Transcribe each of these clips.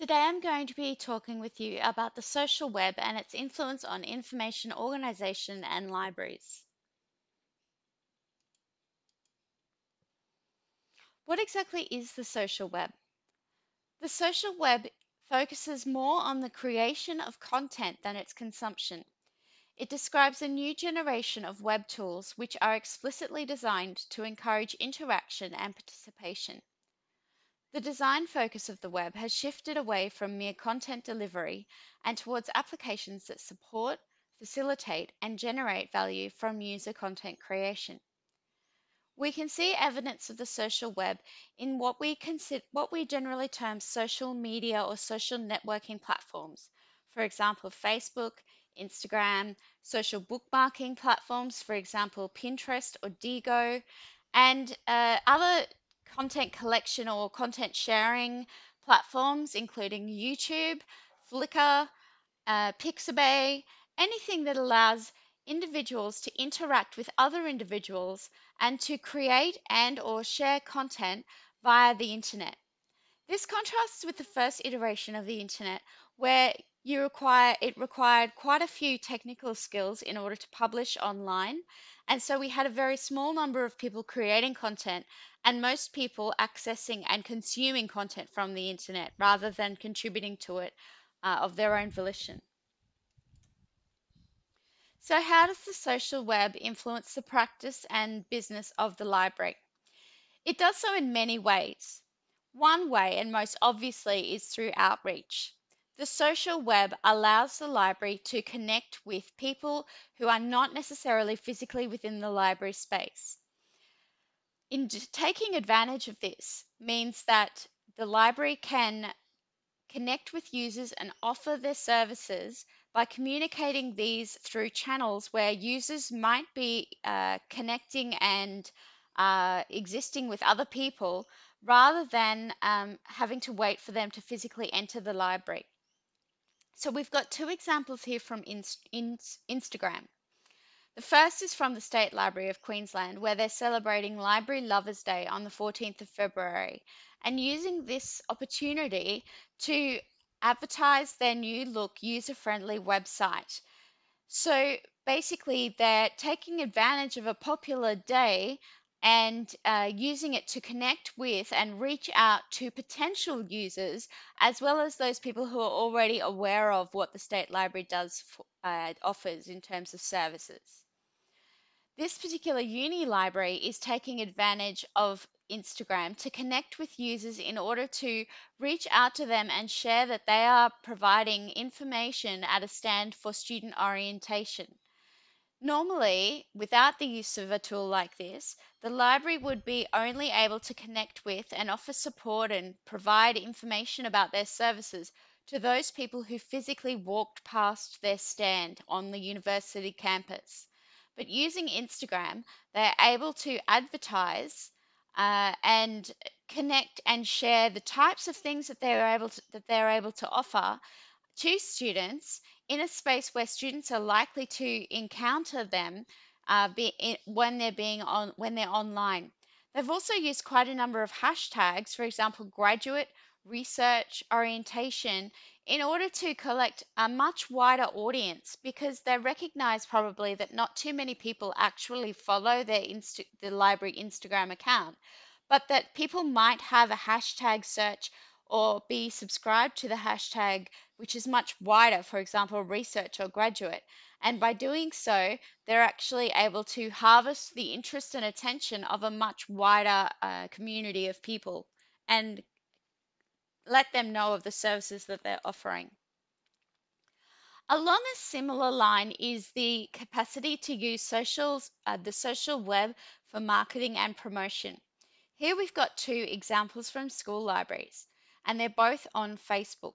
Today I'm going to be talking with you about the social web and its influence on information organization and libraries. What exactly is the social web? The social web focuses more on the creation of content than its consumption. It describes a new generation of web tools which are explicitly designed to encourage interaction and participation. The design focus of the web has shifted away from mere content delivery and towards applications that support, facilitate, and generate value from user content creation. We can see evidence of the social web in what we consider what we generally term social media or social networking platforms. For example, Facebook, Instagram, social bookmarking platforms, for example, Pinterest or Diigo, and uh, other content collection or content sharing platforms, including YouTube, Flickr, uh, Pixabay, anything that allows individuals to interact with other individuals and to create and or share content via the internet. This contrasts with the first iteration of the internet where you require it required quite a few technical skills in order to publish online and so we had a very small number of people creating content and most people accessing and consuming content from the internet rather than contributing to it uh, of their own volition. So, how does the social web influence the practice and business of the library? It does so in many ways. One way, and most obviously, is through outreach. The social web allows the library to connect with people who are not necessarily physically within the library space. In taking advantage of this means that the library can connect with users and offer their services by communicating these through channels where users might be uh, connecting and uh, existing with other people rather than um, having to wait for them to physically enter the library. So we've got two examples here from Inst Inst Instagram. The first is from the State Library of Queensland, where they're celebrating Library Lovers Day on the 14th of February and using this opportunity to advertise their new look user friendly website. So basically, they're taking advantage of a popular day and uh, using it to connect with and reach out to potential users as well as those people who are already aware of what the state library does uh, offers in terms of services. This particular uni library is taking advantage of Instagram to connect with users in order to reach out to them and share that they are providing information at a stand for student orientation. Normally, without the use of a tool like this, the library would be only able to connect with and offer support and provide information about their services to those people who physically walked past their stand on the university campus. But using Instagram, they're able to advertise uh, and connect and share the types of things that they're able to, that they're able to offer to students in a space where students are likely to encounter them uh, in, when they're being on when they're online. They've also used quite a number of hashtags, for example, graduate, research, orientation, in order to collect a much wider audience because they recognize probably that not too many people actually follow their Insta- the library Instagram account, but that people might have a hashtag search or be subscribed to the hashtag, which is much wider, for example, research or graduate. And by doing so, they're actually able to harvest the interest and attention of a much wider uh, community of people and let them know of the services that they're offering. Along a similar line is the capacity to use socials, uh, the social web for marketing and promotion. Here we've got two examples from school libraries and they're both on Facebook.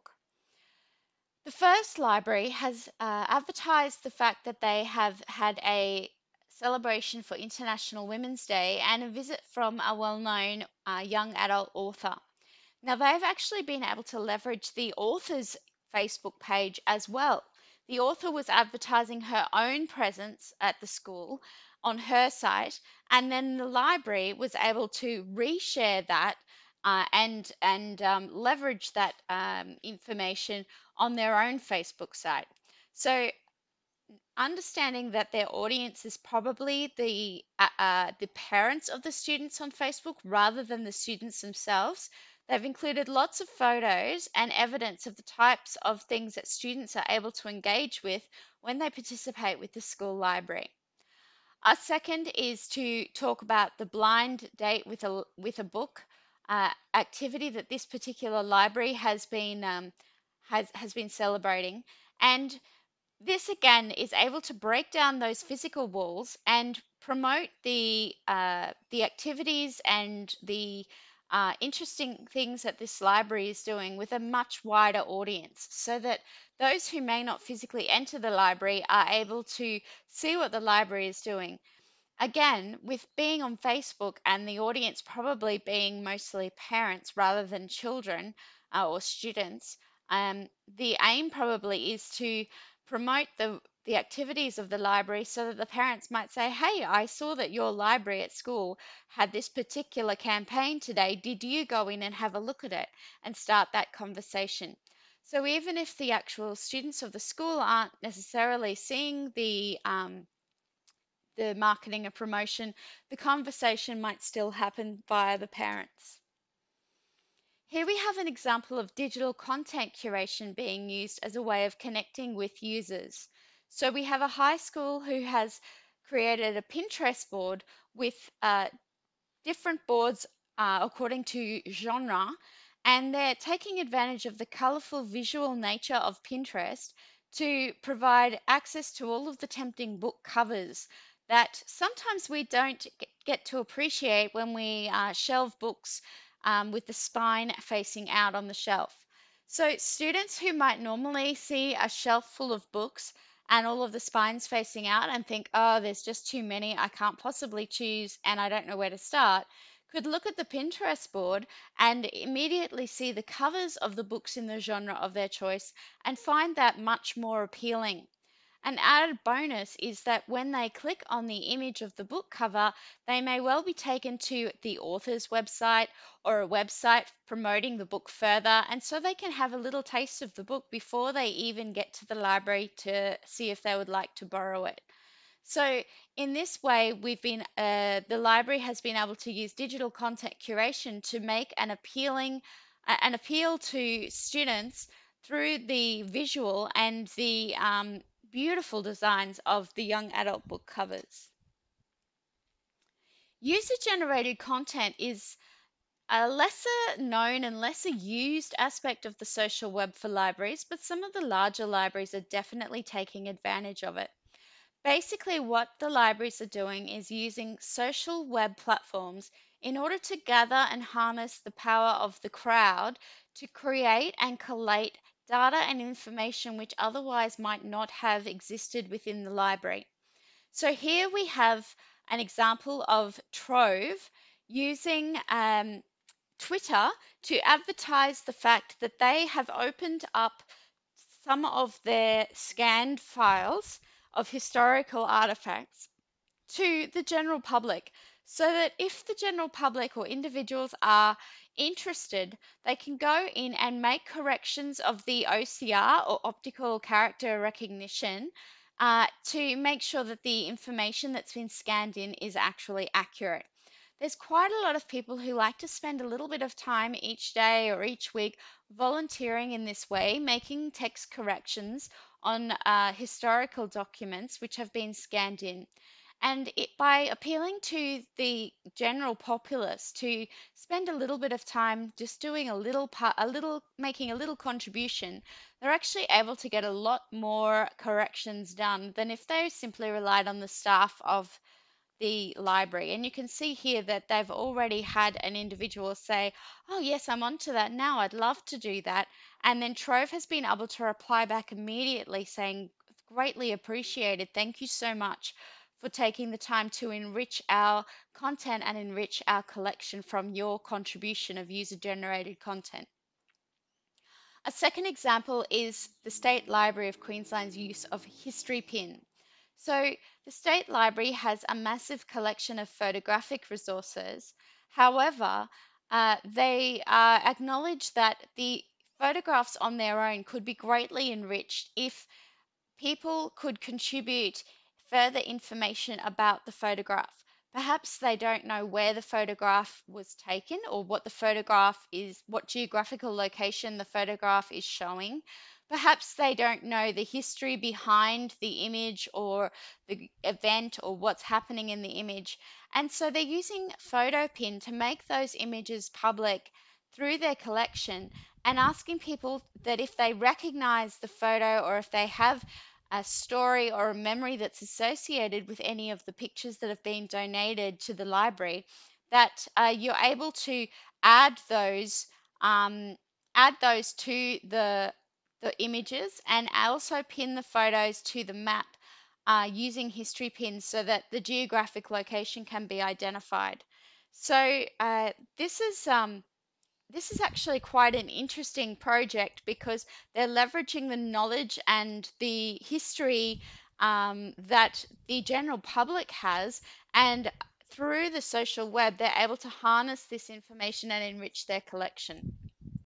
The first library has uh, advertised the fact that they have had a celebration for International Women's Day and a visit from a well known uh, young adult author. Now, they've actually been able to leverage the author's Facebook page as well. The author was advertising her own presence at the school on her site, and then the library was able to reshare that uh, and and um, leverage that um, information on their own Facebook site. So understanding that their audience is probably the uh, uh, the parents of the students on Facebook rather than the students themselves. They've included lots of photos and evidence of the types of things that students are able to engage with when they participate with the school library. Our second is to talk about the blind date with a with a book uh, activity that this particular library has been um, has has been celebrating, and this again is able to break down those physical walls and promote the uh, the activities and the uh, interesting things that this library is doing with a much wider audience so that those who may not physically enter the library are able to see what the library is doing again, with being on Facebook and the audience probably being mostly parents rather than children uh, or students, um, the aim probably is to promote the the activities of the library so that the parents might say, Hey, I saw that your library at school had this particular campaign today. Did you go in and have a look at it and start that conversation? So even if the actual students of the school aren't necessarily seeing the um, the marketing and promotion, the conversation might still happen via the parents. Here we have an example of digital content curation being used as a way of connecting with users. So we have a high school who has created a Pinterest board with uh, different boards uh, according to genre, and they're taking advantage of the colorful visual nature of Pinterest to provide access to all of the tempting book covers that sometimes we don't get to appreciate when we uh, shelve books um, with the spine facing out on the shelf. So, students who might normally see a shelf full of books and all of the spines facing out and think, oh, there's just too many, I can't possibly choose, and I don't know where to start, could look at the Pinterest board and immediately see the covers of the books in the genre of their choice and find that much more appealing. An added bonus is that when they click on the image of the book cover, they may well be taken to the author's website or a website promoting the book further, and so they can have a little taste of the book before they even get to the library to see if they would like to borrow it. So in this way, we've been uh, the library has been able to use digital content curation to make an appealing an appeal to students through the visual and the um, beautiful designs of the young adult book covers. User generated content is a lesser known and lesser used aspect of the social web for libraries, but some of the larger libraries are definitely taking advantage of it. Basically, what the libraries are doing is using social web platforms in order to gather and harness the power of the crowd to create and collate data and information which otherwise might not have existed within the library. So here we have an example of Trove using um, Twitter to advertise the fact that they have opened up some of their scanned files of historical artifacts to the general public so that if the general public or individuals are interested, they can go in and make corrections of the OCR or optical character recognition uh, to make sure that the information that's been scanned in is actually accurate. There's quite a lot of people who like to spend a little bit of time each day or each week volunteering in this way, making text corrections on uh, historical documents which have been scanned in. And it, by appealing to the general populace to spend a little bit of time just doing a little part, a little, making a little contribution, they're actually able to get a lot more corrections done than if they simply relied on the staff of the library. And you can see here that they've already had an individual say, Oh, yes, I'm onto that now. I'd love to do that. And then Trove has been able to reply back immediately saying, Greatly appreciated. Thank you so much for taking the time to enrich our content and enrich our collection from your contribution of user generated content. A second example is the State Library of Queensland's use of Historypin. So, the State Library has a massive collection of photographic resources. However, Uh, they uh, acknowledge that the photographs on their own could be greatly enriched if people could contribute further information about the photograph. Perhaps they don't know where the photograph was taken or what the photograph is, what geographical location the photograph is showing. Perhaps they don't know the history behind the image or the event or what's happening in the image. And so they're using PhotoPin to make those images public through their collection and asking people that if they recognize the photo or if they have a story or a memory that's associated with any of the pictures that have been donated to the library, that uh, you're able to add those um, add those to the the images and also pin the photos to the map uh, using history pins so that the geographic location can be identified. So uh, this is um, this is actually quite an interesting project because they're leveraging the knowledge and the history um, that the general public has, and through the social web, they're able to harness this information and enrich their collection.